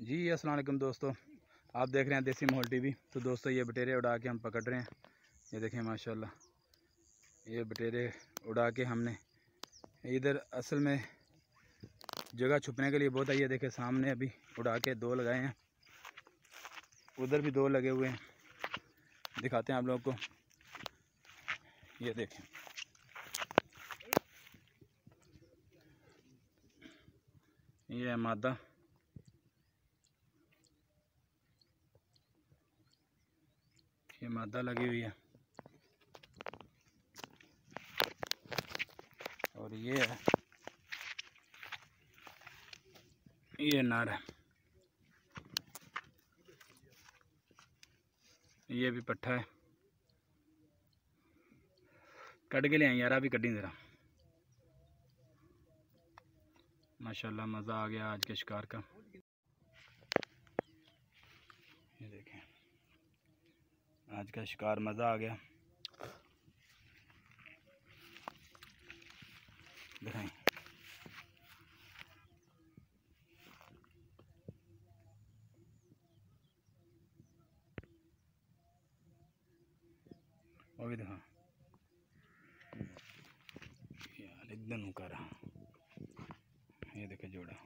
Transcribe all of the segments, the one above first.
जी वालेकुम दोस्तों। आप देख रहे हैं देसी माहौल टीवी। तो दोस्तों, ये बटेरे उड़ा के हम पकड़ रहे हैं। ये देखें, माशाल्लाह। ये बटेरे उड़ा के हमने इधर असल में जगह छुपने के लिए बहुत है। ये देखें, सामने अभी उड़ा के दो लगाए हैं। उधर भी दो लगे हुए हैं। दिखाते हैं आप लोगों को। ये देखें। ये है मादा। ये मादा लगी हुई है। और ये है। ये नर है। ये भी पट्ठा है। कट के ले आई यार अभी कड्डी ज़रा। माशाल्लाह, मज़ा आ गया आज के शिकार का ये देखें आज का शिकार मज़ा आ गया। दिखाएँ। वो भी दिखा यार एकदम ये देखे जोड़ा।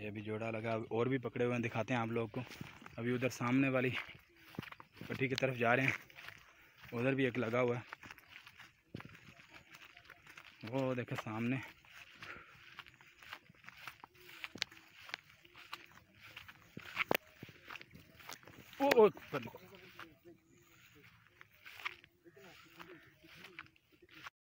ये भी जोड़ा लगा और भी पकड़े हुए हैं दिखाते हैं आप लोग को। अभी उधर सामने वाली पट्टी की तरफ़ जा रहे हैं उधर भी एक लगा हुआ है। वो देखे सामने। ओ, ओ